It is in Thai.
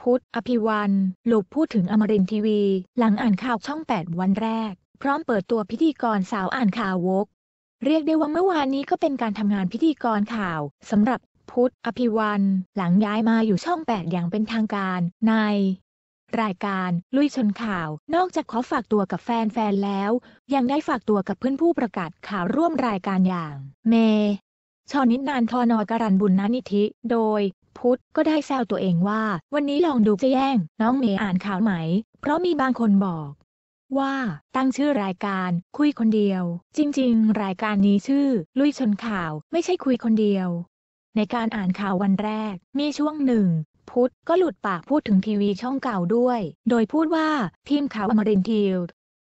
พุทธ อภิวันหลบพูดถึงอมรินทีวี หลังอ่านข่าวช่อง 8 วันแรก พร้อมเปิดตัวพิธีกรสาวอ่านข่าววก เรียกได้ว่าเมื่อวานนี้ก็เป็นการทำงานพิธีกรข่าวสำหรับพุทธ อภิวันหลังย้ายมาอยู่ช่อง 8 อย่างเป็นทางการในรายการลุยชนข่าว นอกจากขอฝากตัวกับแฟนๆแล้ว ยังได้ฝากตัวกับเพื่อนผู้ประกาศข่าวร่วมรายการอย่าง เม ชอนิดนานทอนอการันบุญนานิธิ โดย พุทธก็ได้แซวตัวเองว่า วันนี้ลองดูจะแย่ง น้องเมย์อ่านข่าวไหม เพราะมีบางคนบอก ว่าตั้งชื่อรายการคุยคนเดียว จริง ๆ รายการนี้ชื่อ ลุยชนข่าวไม่ใช่คุยคนเดียว ในการอ่านข่าววันแรก มีช่วงหนึ่ง พุทธก็หลุดปากพูดถึงทีวีช่องเก่าด้วย โดยพูดว่าทีมข่าวอมรินทีว